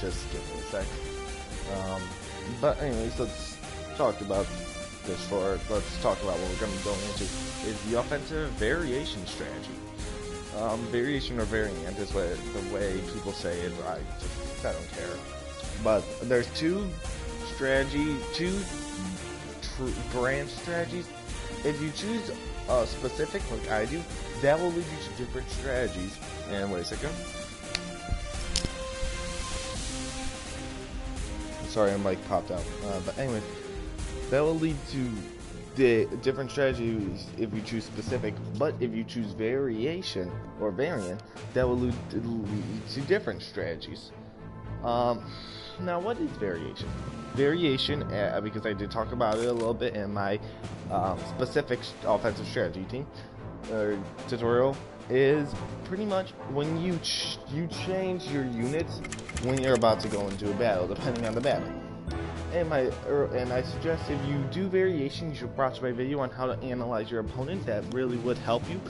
just give me a sec. Um, but anyways, let's talk about this for. Let's talk about what we're going to going into is the offensive variation strategy. Um, variation or variant is what the way people say it. I just I don't care. But there's two strategy, two branch strategies. If you choose a specific, like I do, that will lead you to different strategies. And wait a second. Sorry, my mic popped out. Uh, but anyway, that will lead to the different strategies if you choose specific. But if you choose variation or variant, that will lead to, lead to different strategies. Um, now, what is variation? Variation, uh, because I did talk about it a little bit in my um, specific offensive strategy team uh, tutorial, is pretty much when you ch you change your units when you're about to go into a battle, depending on the battle. And my er, and I suggest if you do variations, you should watch my video on how to analyze your opponent. That really would help you.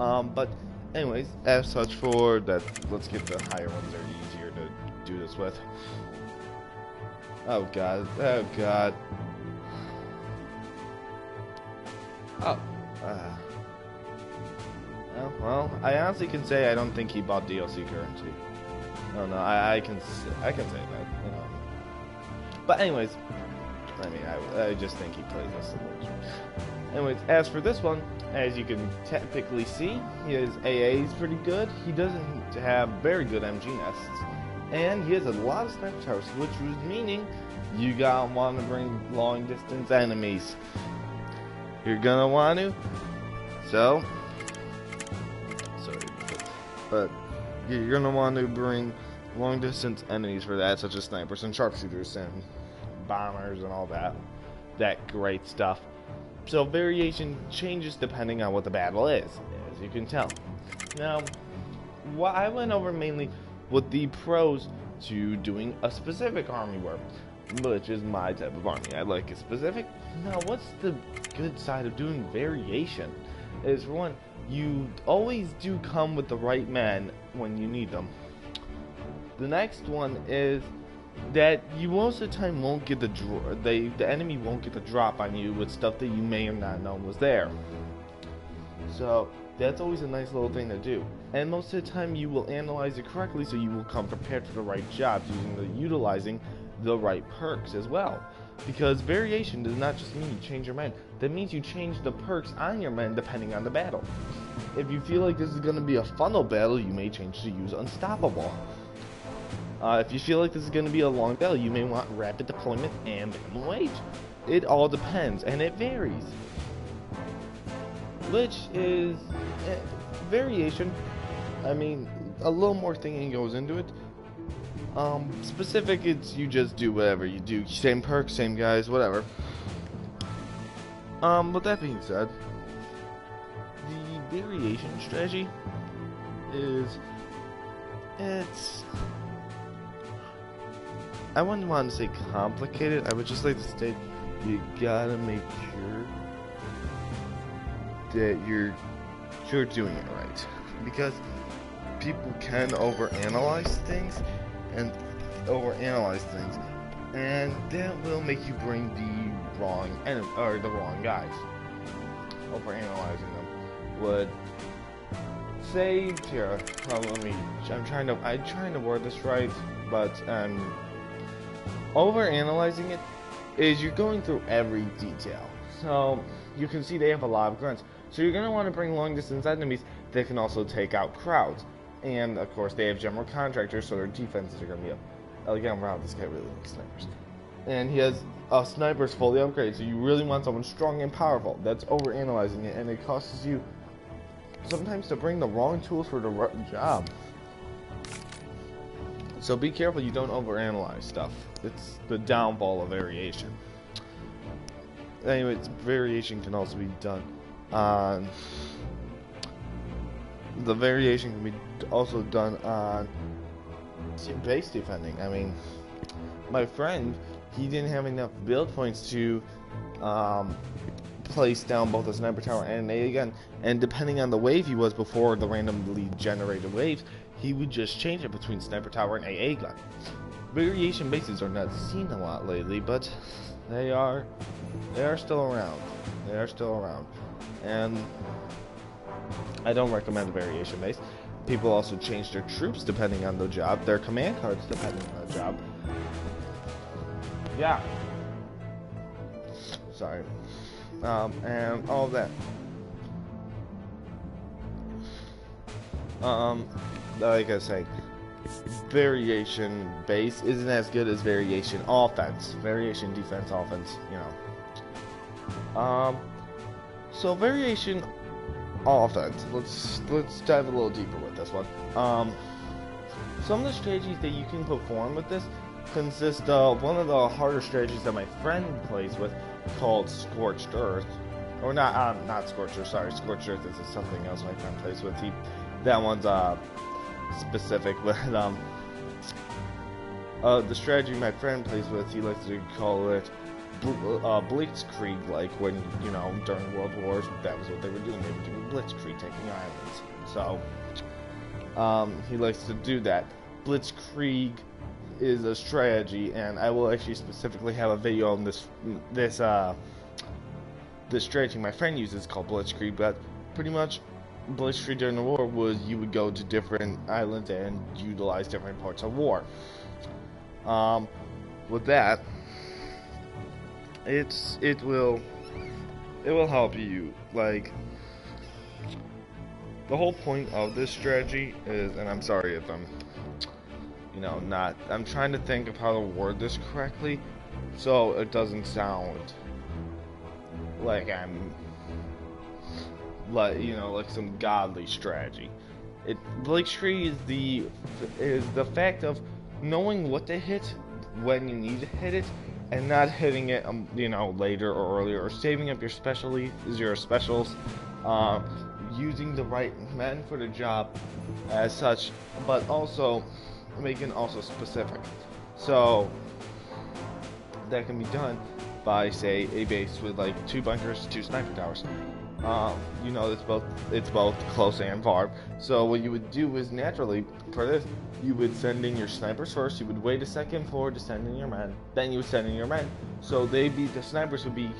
Um, but anyways, as such for that, let's get the higher ones. They're easier to do this with. Oh god. Oh god. Oh. Uh. Well, I honestly can say I don't think he bought DLC currency. No, no, I, I can I can say that. You know. But anyways, I mean, I, I just think he plays us a little. Anyways, as for this one, as you can typically see, his AA is pretty good. He doesn't have very good MG nests, and he has a lot of sniper towers, which was meaning you gotta want to bring long distance enemies. You're gonna want to. So, but you're gonna want to bring long distance enemies for that, such as snipers and sharpshooters and bombers and all that. That great stuff. So variation changes depending on what the battle is, as you can tell. Now, what I went over mainly with the pros to doing a specific army work, which is my type of army. I like a specific. Now, what's the good side of doing variation? Is for one, you always do come with the right man when you need them. The next one is that you most of the time won't get the dro- they the enemy won't get the drop on you with stuff that you may or not know was there. So that's always a nice little thing to do. And most of the time you will analyze it correctly so you will come prepared for the right jobs using the utilizing the right perks as well. Because variation does not just mean you change your men. That means you change the perks on your men depending on the battle. If you feel like this is going to be a funnel battle, you may change to use Unstoppable. Uh, if you feel like this is going to be a long battle, you may want rapid deployment and minimum wage. It all depends, and it varies. Which is eh, variation. I mean, a little more thinking goes into it. Um, specific, it's you just do whatever you do. Same perks, same guys, whatever. Um, with that being said, the variation strategy is it's I wouldn't want to say complicated. I would just like to state you gotta make sure that you're you're doing it right because people can overanalyze things and overanalyze things and that will make you bring the wrong and or the wrong guys overanalyzing them would say here well, let me i'm trying to i'm trying to word this right but um over analyzing it is you're going through every detail. So you can see they have a lot of grunts. So you're going to want to bring long distance enemies that can also take out crowds. And of course they have general contractors, so their defenses are going to be up. Again, wow, this guy really likes snipers. And he has uh, snipers fully upgraded, so you really want someone strong and powerful. That's over analyzing it, and it costs you sometimes to bring the wrong tools for the right job. So be careful you don't overanalyze stuff. It's the downfall of variation. Anyways, variation can also be done on the variation can be also done on base defending. I mean, my friend, he didn't have enough build points to um, place down both a sniper tower and an AA gun, and depending on the wave he was before the randomly generated waves, he would just change it between sniper tower and AA gun. variation bases are not seen a lot lately, but they are they are still around. They are still around, and I don't recommend a variation base. People also change their troops depending on the job, their command cards depending on the job. Yeah. Sorry. Um, and all that. Um, like I say, variation base isn't as good as variation offense. Variation defense, offense, you know. Um, so variation offense. Let's let's dive a little deeper with this one. Um, some of the strategies that you can perform with this consist of one of the harder strategies that my friend plays with, called Scorched Earth, or not um, not Scorched Earth. Sorry, Scorched Earth is something else my friend plays with. He that one's uh specific, but um. Uh, the strategy my friend plays with, he likes to call it uh, blitzkrieg, like when you know during World Wars, that was what they were doing. They were doing blitzkrieg, taking islands. So um, he likes to do that. Blitzkrieg is a strategy, and I will actually specifically have a video on this this uh, this strategy my friend uses called blitzkrieg. But pretty much, blitzkrieg during the war was you would go to different islands and utilize different parts of war. Um, with that it's it will it will help you. Like the whole point of this strategy is and I'm sorry if I'm you know not I'm trying to think of how to word this correctly so it doesn't sound like I'm like you know like some godly strategy. It Blitzkrieg is the is the fact of knowing what to hit when you need to hit it and not hitting it, um, you know, later or earlier, or saving up your specialties, your specials, uh, using the right men for the job as such, but also making also specific. So that can be done by, say, a base with like two bunkers, two sniper towers. Um, you know, it's both it's both close and far. So what you would do is naturally for this, you would send in your snipers first. You would wait a second for to send in your men. Then you would send in your men. So they be the snipers would be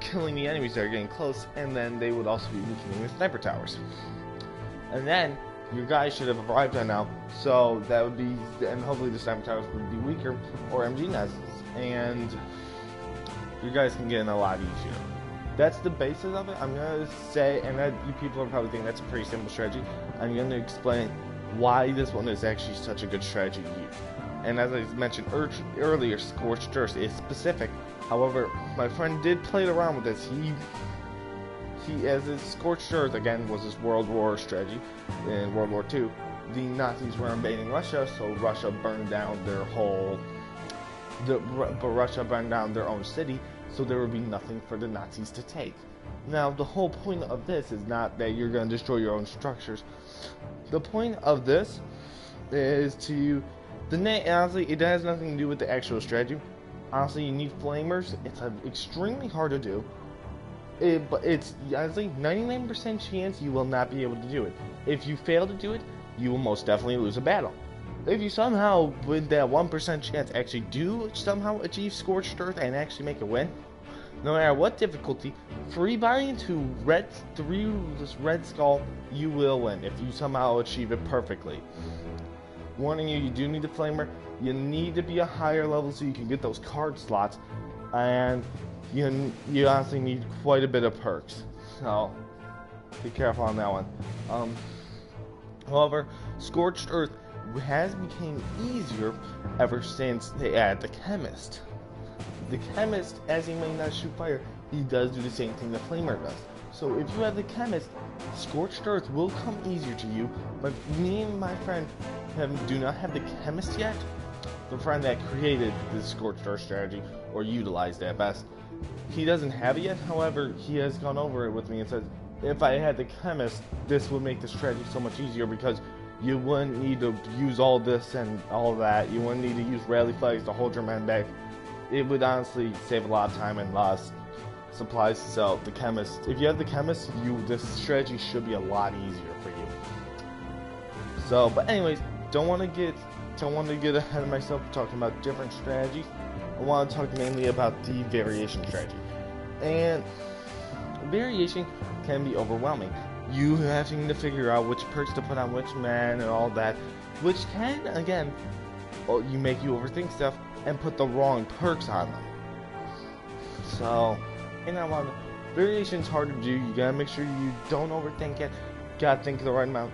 killing the enemies that are getting close, and then they would also be weakening the sniper towers. And then your guys should have arrived by now. So that would be, and hopefully the sniper towers would be weaker or MG nests, and your guys can get in a lot easier. That's the basis of it. I'm gonna say, and that, you people are probably thinking that's a pretty simple strategy. I'm gonna explain why this one is actually such a good strategy to use. And as I mentioned earlier, Scorched Earth is specific. However, my friend did play around with this. He, he as his Scorched Earth again was his World War strategy in World War II. The Nazis were invading Russia, so Russia burned down their whole. The, but Russia burned down their own city, so there would be nothing for the Nazis to take. Now, the whole point of this is not that you're going to destroy your own structures. The point of this is to the net. Honestly, it has nothing to do with the actual strategy. Honestly, you need flamers. It's extremely hard to do. It, but it's honestly 99% chance you will not be able to do it. If you fail to do it, you will most definitely lose a battle. If you somehow, with that 1% chance, actually do somehow achieve Scorched Earth and actually make a win, no matter what difficulty, free buying to red through this red skull, you will win if you somehow achieve it perfectly. Warning you, you do need a flamer. You need to be a higher level so you can get those card slots, and you you honestly need quite a bit of perks. So be careful on that one. Um, however, Scorched Earth has become easier ever since they added the Chemist. The chemist, as he may not shoot fire, he does do the same thing the flamer does. So if you have the chemist, scorched earth will come easier to you. But me and my friend have, do not have the chemist yet. The friend that created the scorched earth strategy or utilized it best, he doesn't have it yet. However, he has gone over it with me and says, if I had the chemist, this would make the strategy so much easier because you wouldn't need to use all this and all that. You wouldn't need to use rally flags to hold your men back it would honestly save a lot of time and lost supplies to sell. The chemist, if you have the chemist, you this strategy should be a lot easier for you. So, but anyways, don't want to get don't want to get ahead of myself talking about different strategies. I want to talk mainly about the variation strategy. And variation can be overwhelming. You having to figure out which perks to put on which man and all that, which can, again, well, you make you overthink stuff and put the wrong perks on them. So, in that one, variation's hard to do. You gotta make sure you don't overthink it. Gotta think the right amount.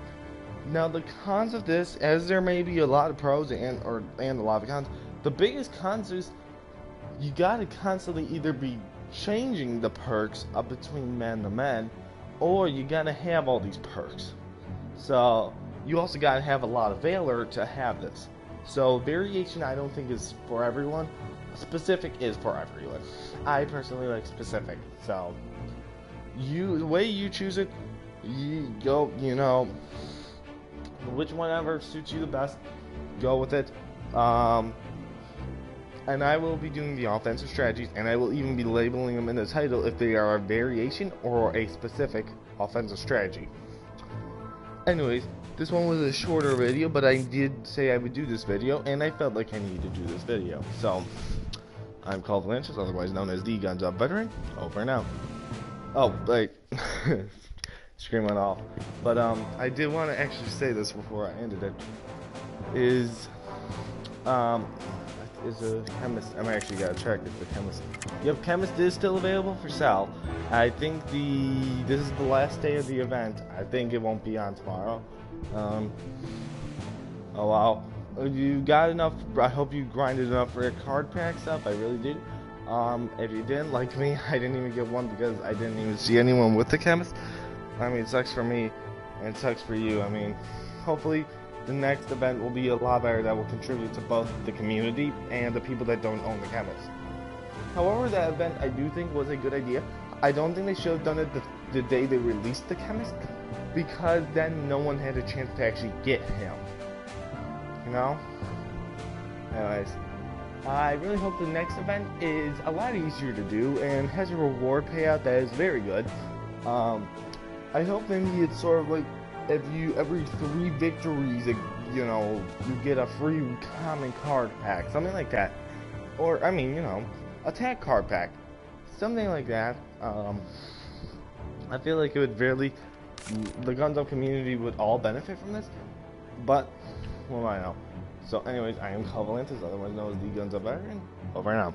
Now, the cons of this, as there may be a lot of pros and or and a lot of cons, the biggest cons is you gotta constantly either be changing the perks up between men to men, or you gotta have all these perks. So you also gotta have a lot of valor to have this. So variation I don't think is for everyone. Specific is for everyone. I personally like specific. So you the way you choose it, you go you know which one ever suits you the best, go with it. Um, and I will be doing the offensive strategies, and I will even be labeling them in the title if they are a variation or a specific offensive strategy. Anyways, this one was a shorter video, but I did say I would do this video, and I felt like I needed to do this video. So, I'm Call Valanches, otherwise known as the Guns Up Veteran. Over and out. Oh, wait. Scream went off. But um, I did want to actually say this before I ended it. Is um, is a chemist. I'm actually check if the chemist. Yep, chemist is still available for sale. I think the this is the last day of the event. I think it won't be on tomorrow. Um, oh wow, you got enough. I hope you grinded enough for your card packs up. I really did. Um, if you didn't like me, I didn't even get one because I didn't even see anyone with the chemist. I mean, it sucks for me, and it sucks for you. I mean, hopefully the next event will be a lot better that will contribute to both the community and the people that don't own the chemist. However, that event I do think was a good idea. I don't think they should have done it the, the day they released the chemist because then no one had a chance to actually get him. You know? Anyways, I really hope the next event is a lot easier to do and has a reward payout that is very good. Um, I hope maybe it's sort of like if you every three victories, you know, you get a free common card pack, something like that. Or I mean, you know, attack card pack, something like that. Um, I feel like it would really, the Guns Up community would all benefit from this. But, what do I know? So, anyways, I am Covalantis, otherwise known as the Guns Up Veteran. Over and out.